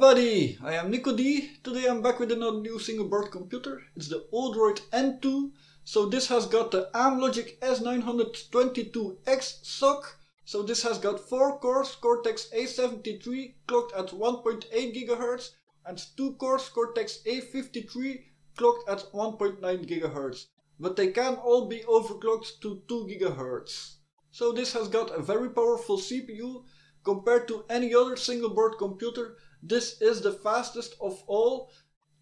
everybody, I am Nico D. Today I'm back with another new single board computer. It's the Odroid N2. So this has got the Amlogic S922X SoC. So this has got 4 cores, Cortex A73 clocked at 1.8 GHz and 2 cores, Cortex A53 clocked at 1.9 GHz. But they can all be overclocked to 2 GHz. So this has got a very powerful CPU compared to any other single board computer this is the fastest of all.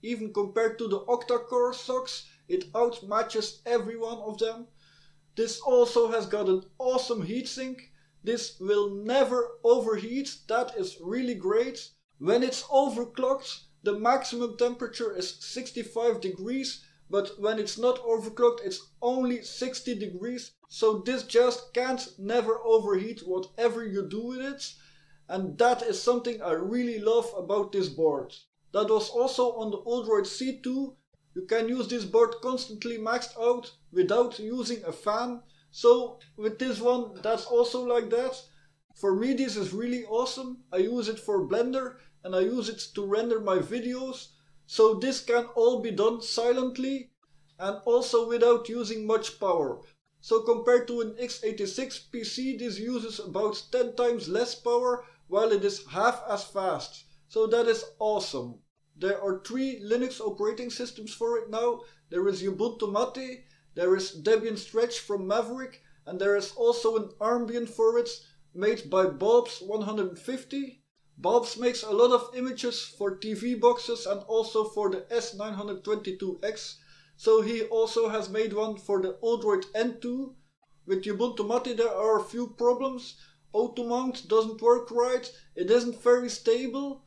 Even compared to the octa-core SoCs, it outmatches every one of them. This also has got an awesome heatsink. This will never overheat, that is really great. When it's overclocked, the maximum temperature is 65 degrees, but when it's not overclocked, it's only 60 degrees. So this just can't never overheat whatever you do with it and that is something I really love about this board. That was also on the Odroid C2. You can use this board constantly maxed out without using a fan. So with this one that's also like that. For me this is really awesome. I use it for Blender and I use it to render my videos. So this can all be done silently and also without using much power. So compared to an x86 PC this uses about 10 times less power while it is half as fast. So that is awesome. There are three Linux operating systems for it now. There is Ubuntu Mate, there is Debian Stretch from Maverick, and there is also an Armbian for it made by Bobs 150. Balbes makes a lot of images for TV boxes and also for the S922X. So he also has made one for the Odroid N2. With Ubuntu Mate there are a few problems auto mount doesn't work right, it isn't very stable.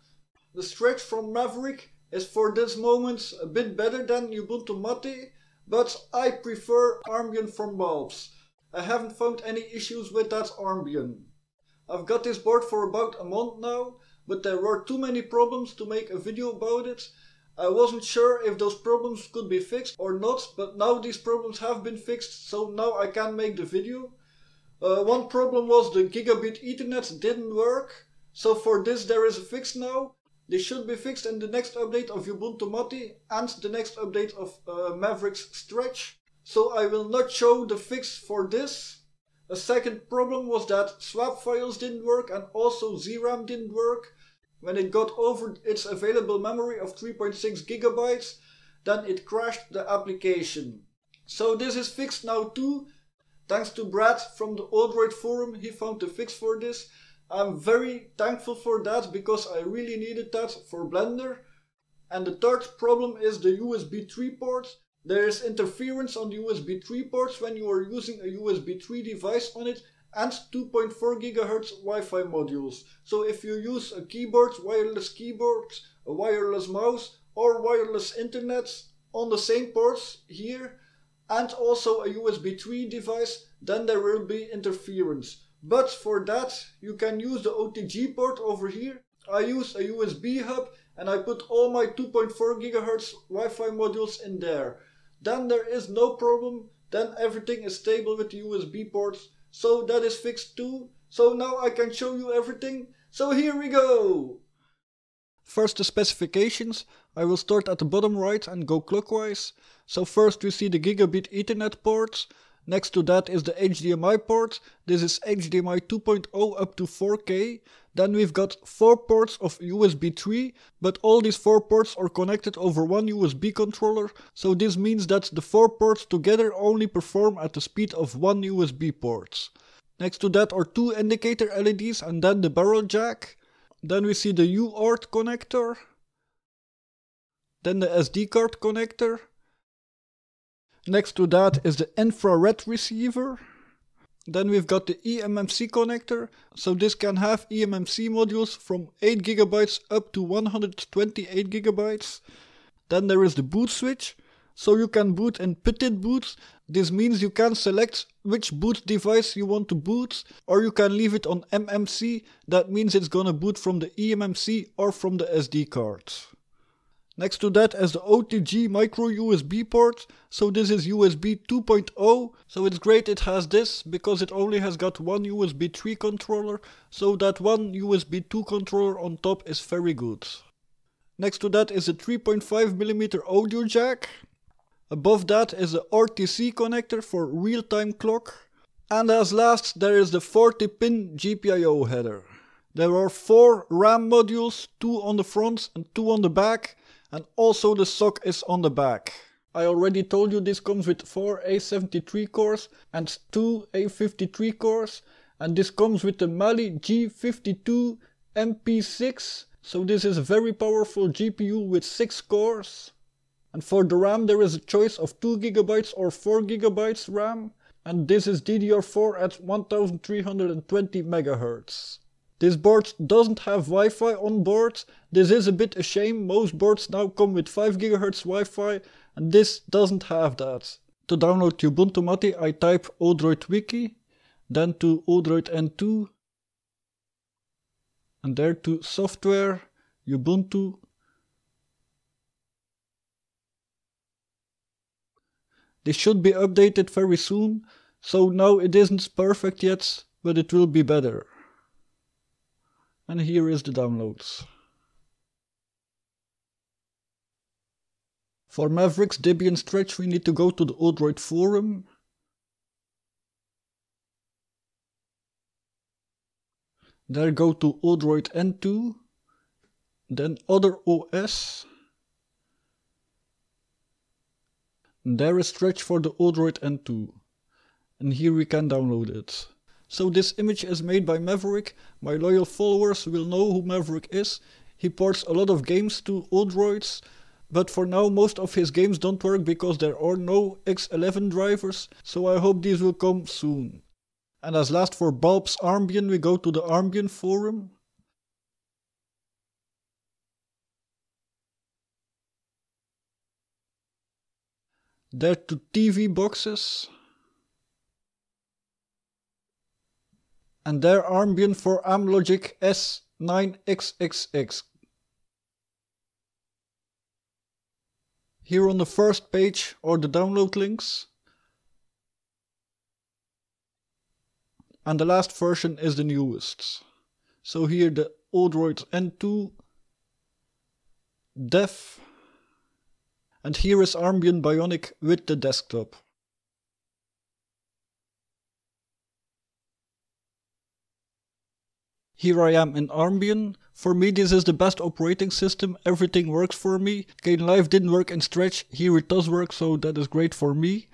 The stretch from Maverick is for this moment a bit better than Ubuntu Mate, but I prefer Armbian from Balbes. I haven't found any issues with that Armbian. I've got this board for about a month now, but there were too many problems to make a video about it. I wasn't sure if those problems could be fixed or not, but now these problems have been fixed, so now I can make the video. Uh, one problem was the gigabit ethernet didn't work. So for this there is a fix now. This should be fixed in the next update of Ubuntu Mate and the next update of uh, Mavericks Stretch. So I will not show the fix for this. A second problem was that swap files didn't work and also ZRAM didn't work. When it got over its available memory of 3.6 gigabytes, then it crashed the application. So this is fixed now too Thanks to Brad from the Odroid forum, he found a fix for this. I'm very thankful for that because I really needed that for Blender. And the third problem is the USB 3 port. There is interference on the USB 3 ports when you are using a USB 3 device on it and 2.4 GHz Wi-Fi modules. So if you use a keyboard, wireless keyboard, a wireless mouse or wireless internet on the same ports here, and also a USB 3 device, then there will be interference. But for that, you can use the OTG port over here. I use a USB hub and I put all my 2.4 GHz Wi-Fi modules in there. Then there is no problem, then everything is stable with the USB ports. So that is fixed too. So now I can show you everything. So here we go! First the specifications. I will start at the bottom right and go clockwise. So first we see the gigabit ethernet ports. Next to that is the HDMI port. This is HDMI 2.0 up to 4K. Then we've got 4 ports of USB 3, but all these 4 ports are connected over one USB controller, so this means that the 4 ports together only perform at the speed of one USB port. Next to that are two indicator LEDs and then the barrel jack. Then we see the UART connector. Then the SD card connector. Next to that is the infrared receiver. Then we've got the eMMC connector, so this can have eMMC modules from 8GB up to 128GB. Then there is the boot switch, so you can boot in Petitboot. This means you can select which boot device you want to boot, or you can leave it on MMC. That means it's gonna boot from the eMMC or from the SD card. Next to that is the OTG micro USB port. So this is USB 2.0. So it's great it has this because it only has got one USB 3 controller. So that one USB 2 controller on top is very good. Next to that is a 3.5mm audio jack. Above that is a RTC connector for real-time clock. And as last there is the 40 pin GPIO header. There are 4 RAM modules, 2 on the front and 2 on the back and also the SoC is on the back. I already told you this comes with 4 A73 cores and 2 A53 cores and this comes with the Mali G52 MP6 so this is a very powerful GPU with 6 cores. And for the RAM there is a choice of 2GB or 4GB RAM. And this is DDR4 at 1320 MHz. This board doesn't have Wi-Fi on board. This is a bit a shame. Most boards now come with 5 GHz Wi-Fi and this doesn't have that. To download Ubuntu Mate I type Odroid Wiki, then to Odroid N2 and there to software, Ubuntu. This should be updated very soon, so now it isn't perfect yet, but it will be better. And here is the downloads. For Mavericks, Debian Stretch we need to go to the Odroid forum There go to Odroid N2, then Other OS. There is stretch for the Odroid N2. And here we can download it. So this image is made by Maverick. My loyal followers will know who Maverick is. He ports a lot of games to Odroids. But for now most of his games don't work because there are no X11 drivers. So I hope these will come soon. And as last for Balbes Armbian, we go to the Armbian forum. There to TV boxes. And there Armbian for Amlogic S9XXX. Here on the first page are the download links. and the last version is the newest. So here the Odroid N2 Dev and here is Armbian Bionic with the desktop. Here I am in Armbian. For me this is the best operating system, everything works for me. Kdenlive didn't work in Stretch, here it does work so that is great for me.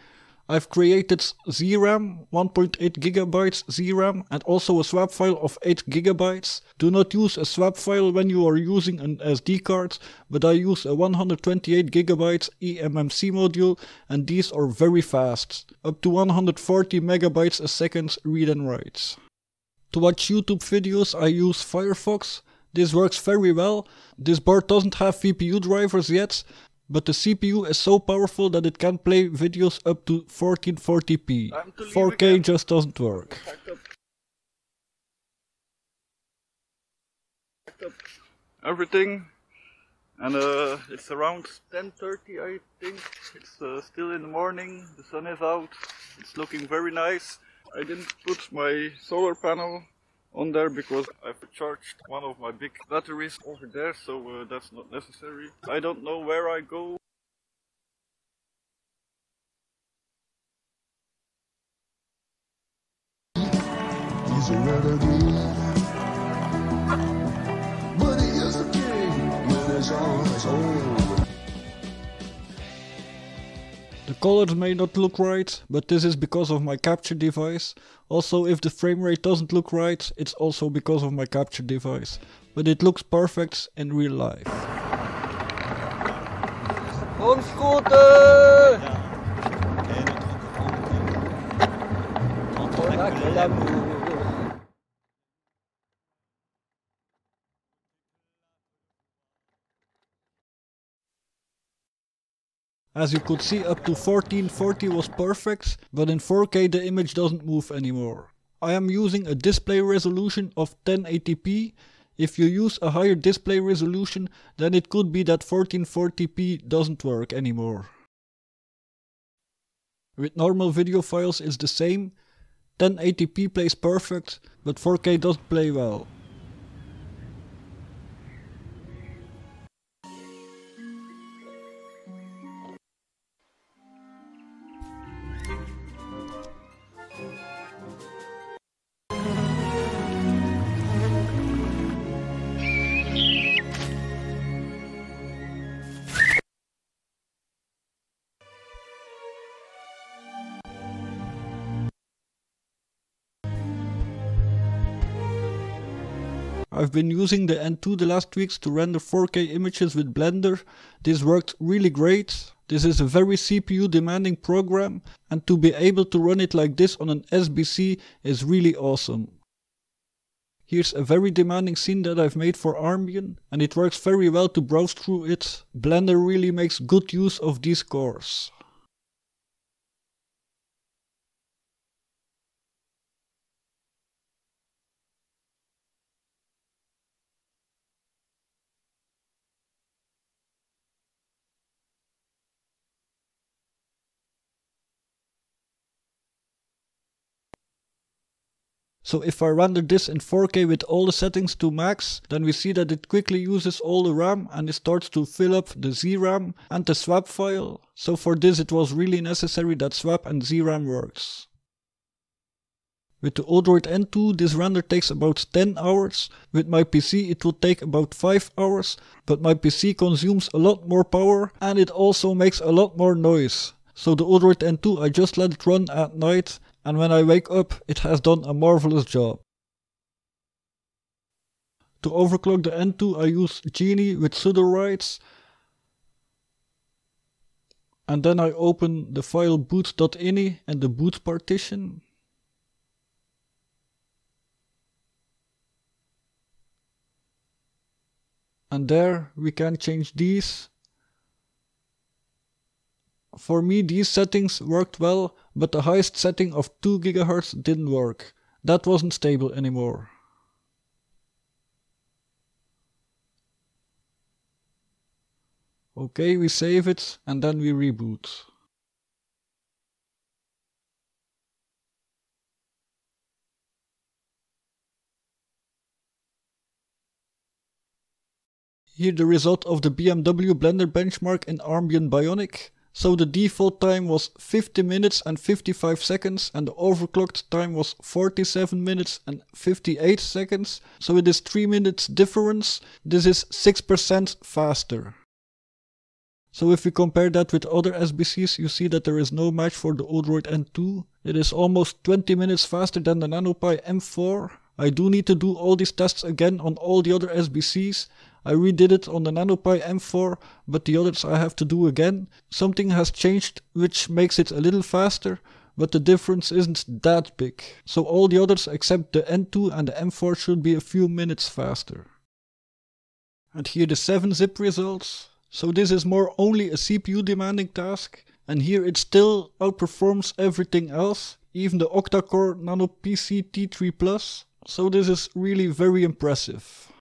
I've created ZRAM, 1.8 gigabytes ZRAM and also a swap file of 8 gigabytes. Do not use a swap file when you are using an SD card, but I use a 128 gigabytes eMMC module and these are very fast, up to 140 megabytes a second read and write. To watch YouTube videos I use Firefox. This works very well. This board doesn't have VPU drivers yet, but the CPU is so powerful that it can play videos up to 1440p. 4K just doesn't work. Everything and uh, it's around 10.30 I think. It's uh, still in the morning, the sun is out, it's looking very nice. I didn't put my solar panel on there because I've charged one of my big batteries over there so uh, that's not necessary. I don't know where I go. Colors may not look right, but this is because of my capture device. Also, if the frame rate doesn't look right, it's also because of my capture device. But it looks perfect in real life. On scooter! As you could see up to 1440 was perfect, but in 4K the image doesn't move anymore. I am using a display resolution of 1080p. If you use a higher display resolution, then it could be that 1440p doesn't work anymore. With normal video files it's the same. 1080p plays perfect, but 4K doesn't play well. I've been using the N2 the last weeks to render 4K images with Blender. This worked really great. This is a very CPU demanding program and to be able to run it like this on an SBC is really awesome. Here's a very demanding scene that I've made for Armbian and it works very well to browse through it. Blender really makes good use of these cores. So if I render this in 4K with all the settings to max, then we see that it quickly uses all the RAM and it starts to fill up the ZRAM and the swap file. So for this it was really necessary that swap and ZRAM works. With the Odroid N2 this render takes about 10 hours, with my PC it will take about 5 hours, but my PC consumes a lot more power and it also makes a lot more noise. So the Odroid N2 I just let it run at night and when I wake up it has done a marvelous job. To overclock the N2 I use Geany with sudo rights and then I open the file boot.ini and the boot partition. And there we can change these for me these settings worked well, but the highest setting of 2 GHz didn't work. That wasn't stable anymore. Okay, we save it and then we reboot. Here the result of the BMW Blender benchmark in Armbian Bionic. So the default time was 50 minutes and 55 seconds and the overclocked time was 47 minutes and 58 seconds. So it is 3 minutes difference. This is 6% faster. So if we compare that with other SBCs, you see that there is no match for the Odroid N2. It is almost 20 minutes faster than the NanoPi M4. I do need to do all these tests again on all the other SBCs I redid it on the NanoPi M4, but the others I have to do again. Something has changed which makes it a little faster, but the difference isn't that big. So all the others except the N2 and the M4 should be a few minutes faster. And here the 7-zip results. So this is more only a CPU demanding task, and here it still outperforms everything else, even the octa-core Nano PC T3 Plus. So this is really very impressive.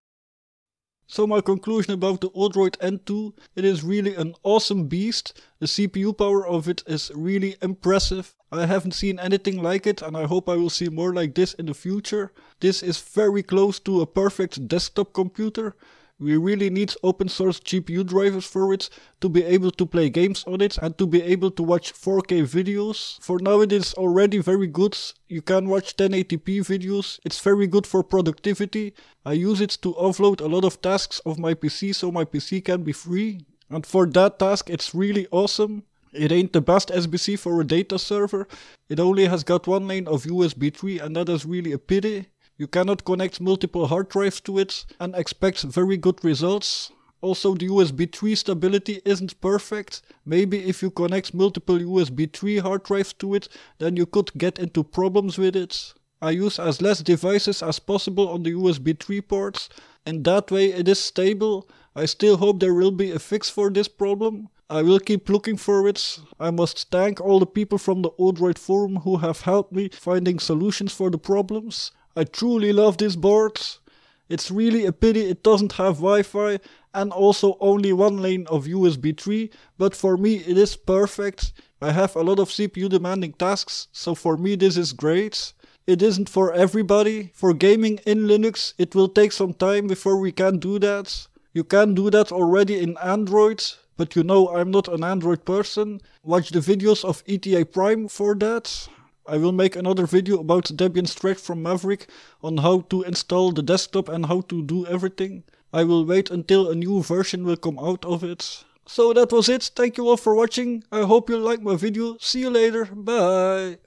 So my conclusion about the Odroid N2, it is really an awesome beast. The CPU power of it is really impressive. I haven't seen anything like it and I hope I will see more like this in the future. This is very close to a perfect desktop computer. We really need open source GPU drivers for it to be able to play games on it and to be able to watch 4K videos. For now it is already very good. You can watch 1080p videos. It's very good for productivity. I use it to offload a lot of tasks of my PC so my PC can be free. And for that task it's really awesome. It ain't the best SBC for a data server. It only has got one lane of USB 3 and that is really a pity. You cannot connect multiple hard drives to it and expect very good results. Also the USB 3 stability isn't perfect. Maybe if you connect multiple USB 3 hard drives to it, then you could get into problems with it. I use as less devices as possible on the USB 3 ports. In that way it is stable. I still hope there will be a fix for this problem. I will keep looking for it. I must thank all the people from the Odroid forum who have helped me finding solutions for the problems. I truly love this board. It's really a pity it doesn't have Wi-Fi and also only one lane of USB 3, but for me it is perfect. I have a lot of CPU demanding tasks, so for me this is great. It isn't for everybody. For gaming in Linux, it will take some time before we can do that. You can do that already in Android, but you know I'm not an Android person. Watch the videos of ETA Prime for that. I will make another video about Debian Stretch from Maverick on how to install the desktop and how to do everything. I will wait until a new version will come out of it. So that was it, thank you all for watching, I hope you liked my video, see you later, bye!